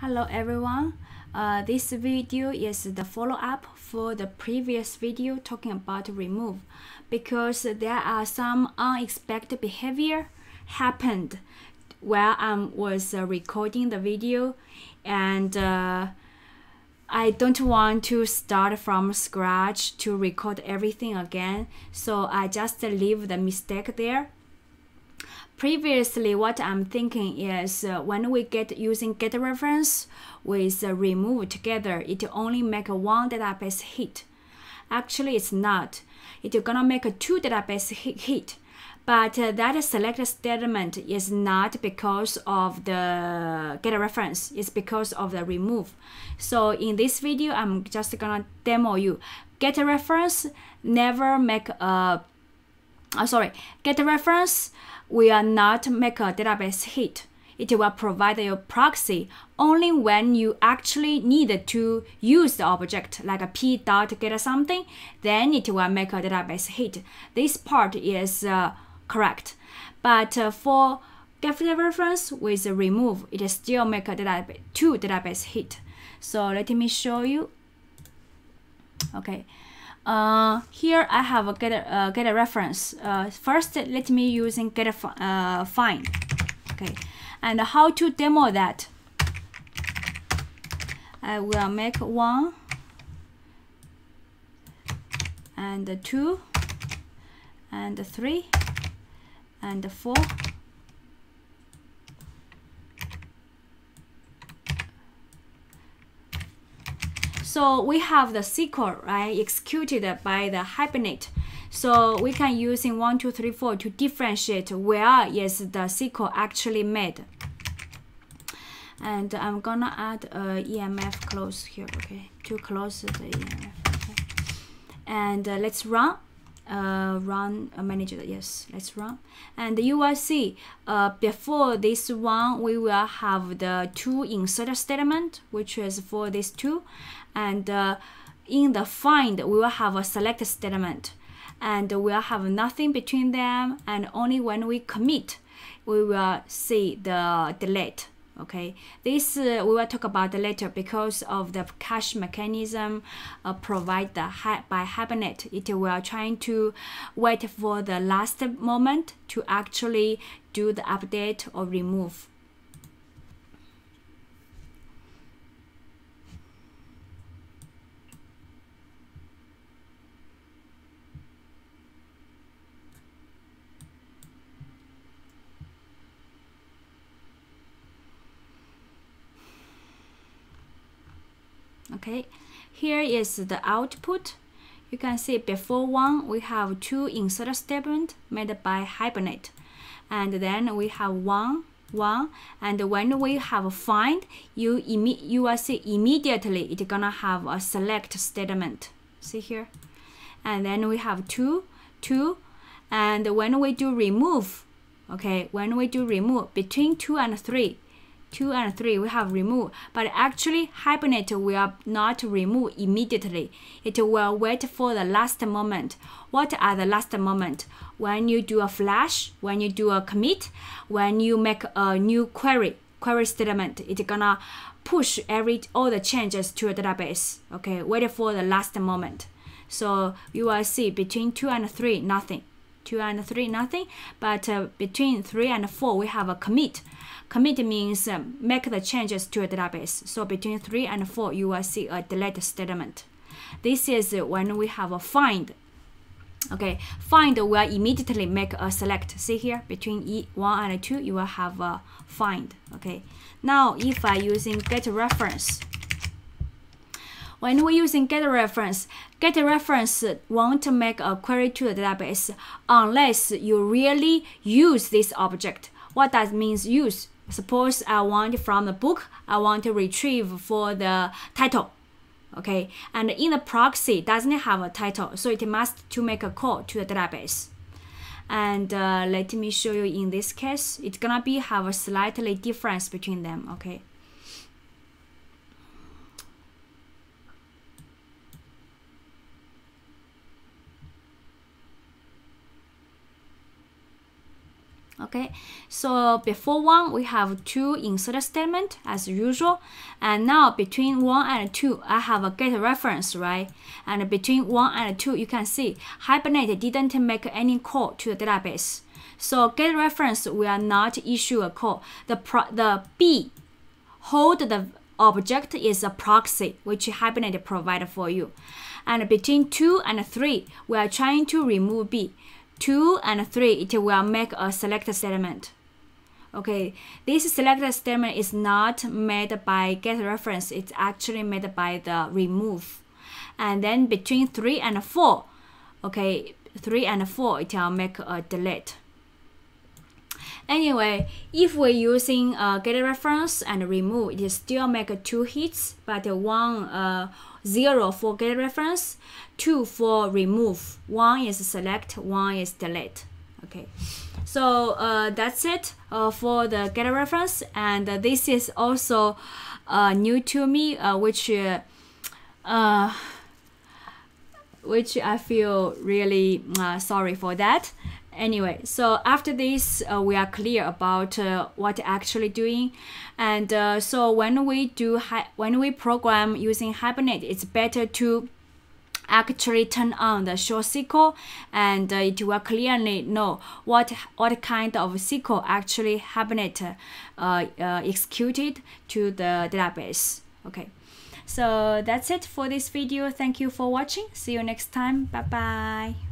Hello everyone. Uh, this video is the follow-up for the previous video talking about remove because there are some unexpected behavior happened while I was uh, recording the video and uh, I don't want to start from scratch to record everything again so I just leave the mistake there previously what I'm thinking is uh, when we get using get reference with uh, remove together, it only make one database hit. Actually, it's not. It's gonna make a two database hit. But uh, that select statement is not because of the get reference. It's because of the remove. So in this video, I'm just gonna demo you. Get reference never make a, uh, sorry, get the reference will not make a database hit. It will provide a proxy only when you actually need to use the object like a p dot get something, then it will make a database hit. This part is uh, correct. But uh, for get the reference with remove, it still make a database, two database hit. So let me show you. Okay. Uh, here I have a get a, uh, get a reference. Uh, first, let me using get a uh, find. Okay, and how to demo that? I will make one and two and three and four So we have the SQL, right, executed by the Hibernate. So we can use in 1, 2, 3, 4 to differentiate where is the SQL actually made. And I'm gonna add a EMF close here, okay, to close the EMF, okay. And uh, let's run uh, run uh, manager yes let's run. And you will see uh, before this one we will have the two insert statement which is for these two. And uh, in the find we will have a select statement and we'll have nothing between them. And only when we commit we will see the delete okay? This uh, we will talk about later because of the cache mechanism uh, provided by Hibernate. It will trying to wait for the last moment to actually do the update or remove okay? Here is the output. You can see before one we have two insert statement made by hibernate. And then we have one one. And when we have find you you will see immediately it's gonna have a select statement. See here? And then we have two two. And when we do remove okay when we do remove between two and three 2 and 3 we have remove but actually hibernate will not remove immediately. It will wait for the last moment. What are the last moment? When you do a flush when you do a commit when you make a new query query statement it's gonna push every all the changes to a database okay? Wait for the last moment. So you will see between 2 and 3 nothing. 2 and 3 nothing but uh, between 3 and 4 we have a commit Commit means um, make the changes to a database. So between 3 and 4, you will see a delete statement. This is when we have a find. Okay, find will immediately make a select. See here, between e 1 and 2, you will have a find. Okay, now if I using get reference, when we're using get reference, get reference won't make a query to the database unless you really use this object. What does means use? Suppose I want from the book, I want to retrieve for the title. Okay, and in the proxy doesn't have a title, so it must to make a call to the database. And uh, let me show you in this case, it's gonna be have a slightly difference between them. Okay. Okay, so before one we have two insert statement as usual, and now between one and two I have a get reference, right? And between one and two you can see Hibernate didn't make any call to the database. So get reference will not issue a call. The pro the B hold the object is a proxy which Hibernate provide for you. And between 2 and 3, we are trying to remove B. 2 and 3, it will make a select statement. Okay, this select statement is not made by get reference, it's actually made by the remove. And then between 3 and 4, okay, 3 and 4, it will make a delete. Anyway, if we're using a get reference and remove, it still make two hits, but one uh, zero for get reference, two for remove. One is select, one is delete. Okay, so uh, that's it uh, for the get reference, and uh, this is also uh, new to me, uh, which uh, which I feel really sorry for that anyway so after this uh, we are clear about uh, what actually doing. And uh, so when we do when we program using hibernate it's better to actually turn on the show SQL and uh, it will clearly know what what kind of SQL actually hibernate uh, uh, executed to the database. Okay. So that's it for this video. Thank you for watching. See you next time. Bye bye